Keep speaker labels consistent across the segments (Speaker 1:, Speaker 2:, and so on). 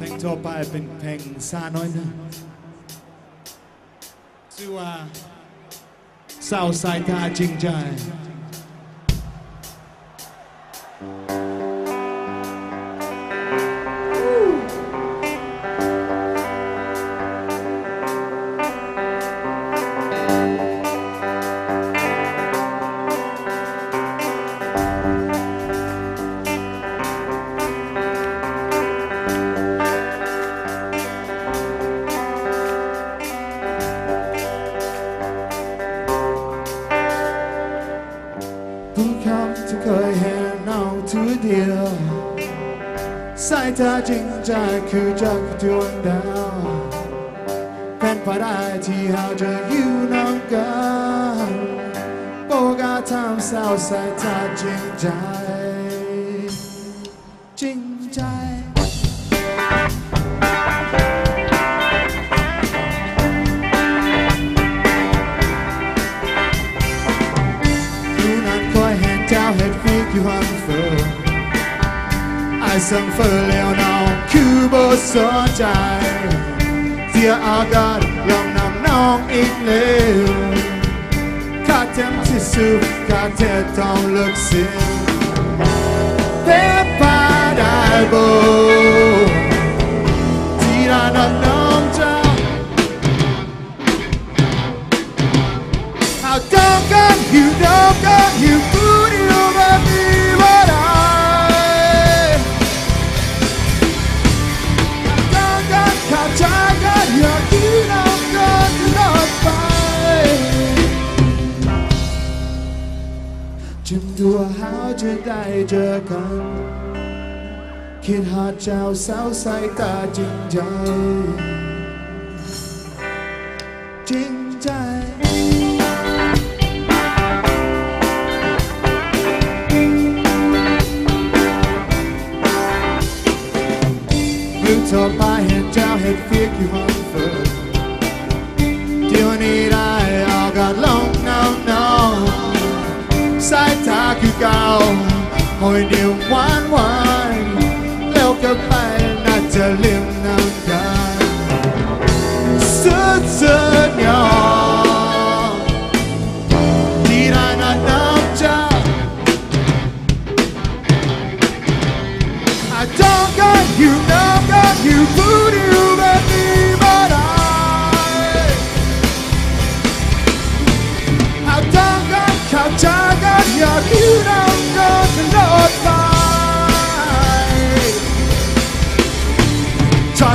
Speaker 1: Teng to pai ping peng sa. To uh, South Jing Jai. Africa here now to dear Saita Jinja Kujak Tuanda Pen Parati Haja Yunanga Bogatam South Saita Jinjai. handfull Als en följer Kubos sunshine How don't you, don't you 只带着看，khiến hát trao sao sai ta chinh trai chinh trai Blue top, I hand down, head figure cao. Hồi điệu ngoan ngoãn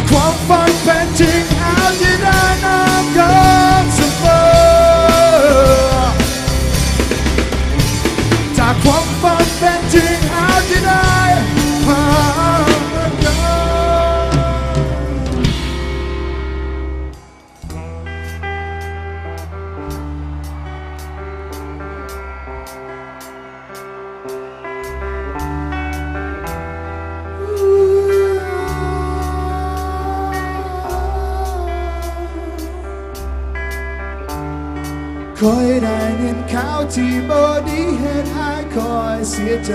Speaker 1: Qualified painting, how did I not come so far? Qualified painting. คอยได้เงินเขาที่บอดีเห็นอายคอยเสียใจ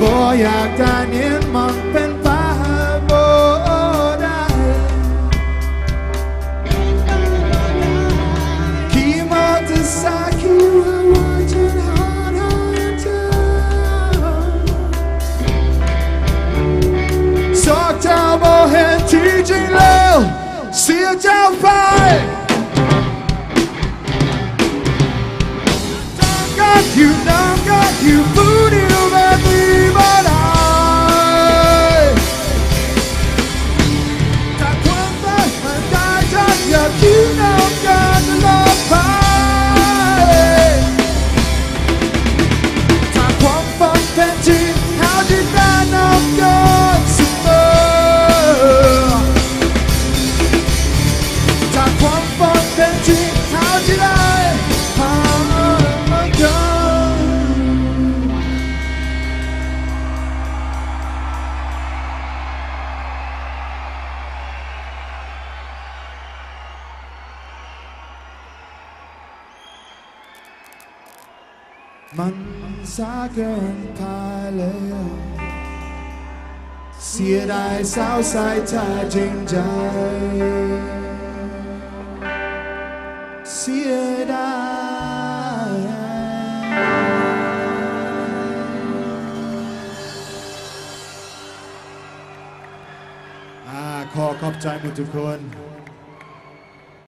Speaker 1: บ่อยากจะเนียนมองเป็น You know God, you เสียดายอ่าขอขอบใจหมดทุกคน